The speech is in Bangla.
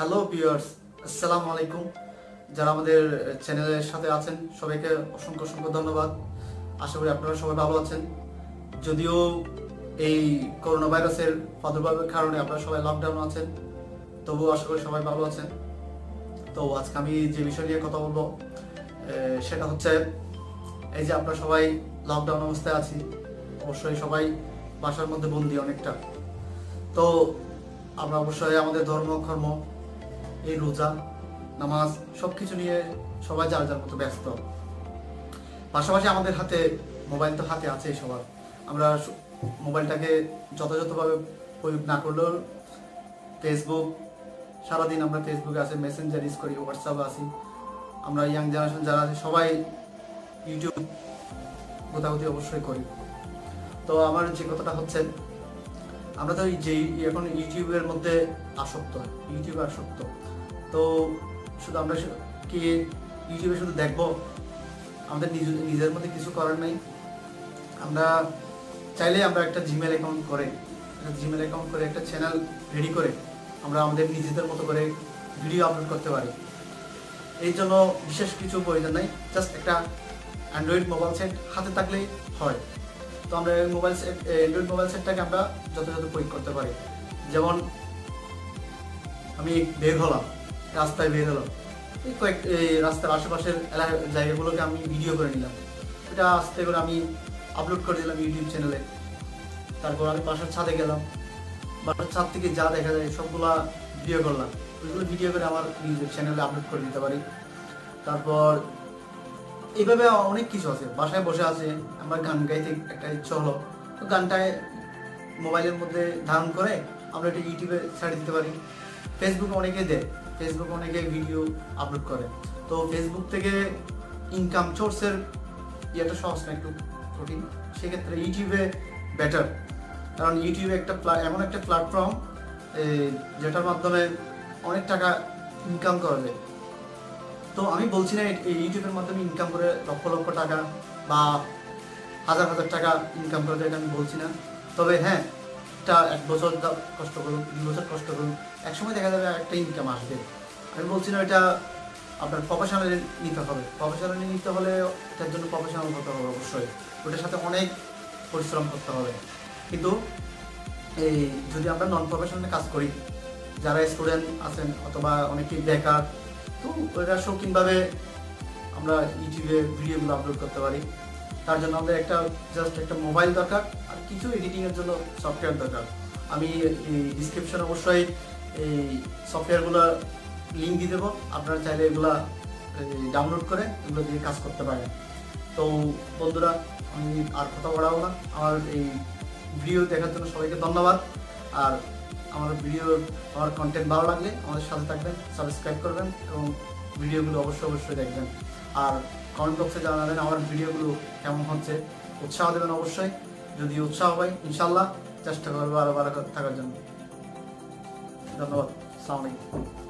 হ্যালো ভিউয়ার্স আসসালামু আলাইকুম যারা আমাদের চ্যানেলের সাথে আছেন, সবাইকে অসংখ্য অসংখ্য ধন্যবাদ। আশা করি আপনারা সবাই ভালো আছেন। যদিও এই করোনা ভাইরাসের প্রাদুর্ভাবের কারণে আপনারা সবাই লকডাউন আছেন, তবুও আশা করি সবাই ভালো আছেন। তো আজকে আমি যে বিষয় নিয়ে কথা বলব সেটা হচ্ছে এই যে আপনারা সবাই লকডাউন অবস্থায় আছি, অবশ্যই সবাই বাসার মধ্যে বন্দি অনেকটা। তো আমরা অবশ্যই আমাদের ধর্ম, কর্ম এই রোজা, নামাজ, সবকিছু নিয়ে সবাই যার যার মতো ব্যস্ত। পাশাপাশি আমাদের হাতে মোবাইল তো হাতে আছে সবার। আমরা মোবাইলটাকে যথাযথভাবে প্রয়োগ না করলেও ফেসবুক সারাদিন আমরা ফেসবুকে আছে মেসেঞ্জার ইউজ করি হোয়াটসঅ্যাপ আছি। আমরা ইয়াং জেনারেশন যারা আছে, সবাই ইউটিউব গোতাগুতি অবশ্যই করি। তো আমার যে কথাটা হচ্ছে, আমরা তো যে এখন ইউটিউবের মধ্যে আসক্ত ইউটিউবে আসক্ত। তো শুধু আমরা কি ইউটিউবে শুধু দেখব, আমাদের নিজ- নিজের মধ্যে কিছু করার নাই। আমরা চাইলে আমরা একটা জিমেল অ্যাকাউন্ট করে, একটা জিমেল অ্যাকাউন্ট করে, একটা চ্যানেল রেডি করে আমরা আমাদের নিজেদের মতো করে ভিডিও আপলোড করতে পারি। এই জন্য বিশেষ কিছু প্রয়োজন নাই জাস্ট একটা অ্যান্ড্রয়েড মোবাইল সেট হাতে থাকলেই হয়। তো আমরা মোবাইল সেট অ্যান্ড্রয়েড মোবাইল সেটটাকে আমরা যথাযথ প্রয়োগ করতে পারি। যেমন আমি বের হলাম। রাস্তায় বের হলাম। এই কয়েক রাস্তার আশেপাশের জায়গাগুলোকে আমি ভিডিও করে নিলাম। এটা আস্তে করে আমি আপলোড করে দিলাম ইউটিউব চ্যানেলে তারপর আমি বাসার ছাদে গেলাম। বাসার ছাদ থেকে যা দেখা যায় সবগুলা ভিডিও করলাম। ওইগুলো ভিডিও করে আমার নিজের চ্যানেলে আপলোড করে দিতে পারি। তারপর এইভাবে অনেক কিছু আছে। বাসায় বসে আছে, আমার গান গাইতে একটা ইচ্ছা হলো। তো গানটায় মোবাইলের মধ্যে ধারণ করে আমরা এটা ইউটিউবে ছেড়ে দিতে পারি। ফেসবুকে অনেকে দেয় ফেসবুকে অনেকে ভিডিও আপলোড করে। তো ফেসবুক থেকে ইনকাম সোর্সের ইয়েটা সহজ না, একটু কঠিন। সেক্ষেত্রে ইউটিউবে বেটার কারণ ইউটিউবে একটা এমন একটা প্ল্যাটফর্ম যেটার মাধ্যমে অনেক টাকা ইনকাম করা যায়। তো আমি বলছি না ইউটিউবের মাধ্যমে ইনকাম করে লক্ষ লক্ষ টাকা বা হাজার হাজার টাকা ইনকাম করা যায় আমি বলছি না। তবে হ্যাঁ একটা এক বছর কষ্ট করুন, দুই বছর কষ্ট করুন। একসময় দেখা যাবে একটা ইনকাম আসবে। আমি বলছি না এটা আপনার প্রফেশনালি নিতে হবে। প্রফেশনালি নিতে হলে এটার জন্য প্রফেশনাল হতে হবে অবশ্যই। ওটার সাথে অনেক পরিশ্রম করতে হবে। কিন্তু এই যদি আমরা নন প্রফেশনালি কাজ করি, যারা স্টুডেন্ট আছেন অথবা অনেকেই বেকার, তো ওরা শৌখিনভাবে আমরা ইউটিউবে ভিডিওগুলো আপলোড করতে পারি। তার জন্য আমাদের একটা জাস্ট একটা মোবাইল দরকার আর কিছু এডিটিংয়ের জন্য সফটওয়্যার দরকার। আমি এই ডিসক্রিপশন অবশ্যই এই সফটওয়্যারগুলো লিঙ্ক দিয়ে দেবো। আপনারা চাইলে এগুলা ডাউনলোড করে এগুলো দিয়ে কাজ করতে পারেন। তো বন্ধুরা, আমি আর কথা বলাবো না। আমার এই ভিডিও দেখার জন্য সবাইকে ধন্যবাদ। আর আমার ভিডিও আমার কন্টেন্ট ভালো লাগলে আমাদের সাথে থাকবেন সাবস্ক্রাইব করবেন এবং ভিডিওগুলো অবশ্যই অবশ্যই দেখবেন। আর কমেন্ট বক্সে জানাবেন আমার ভিডিওগুলো কেমন হচ্ছে। উৎসাহ দেবেন অবশ্যই। যদি উৎসাহ হয় ইনশাল্লাহ চেষ্টা করব আরও ভালো থাকার জন্য। ধন্যবাদ আসসালামু আলাইকুম